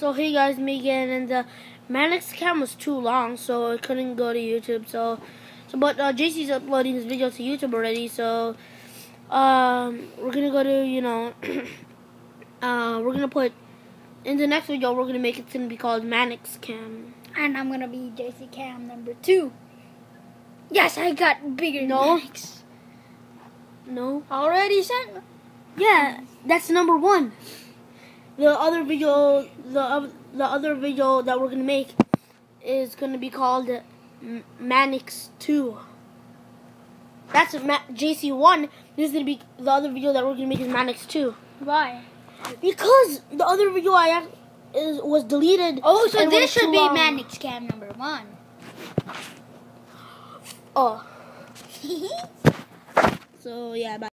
So hey guys, me again, and the Manix cam was too long, so I couldn't go to YouTube. So, so but uh, JC's uploading his video to YouTube already. So, um, we're gonna go to you know, uh, we're gonna put in the next video. We're gonna make it gonna be called Manix cam. And I'm gonna be JC Cam number two. Yes, I got bigger No. necks. No. Already sent. Yeah, that's number one. The other video, the uh, the other video that we're gonna make is gonna be called Manix Two. That's JC One. This is gonna be the other video that we're gonna make is Manix Two Why? because the other video I is was deleted. Oh, so this should be long. Manix Cam number one. Oh, so yeah. Bye.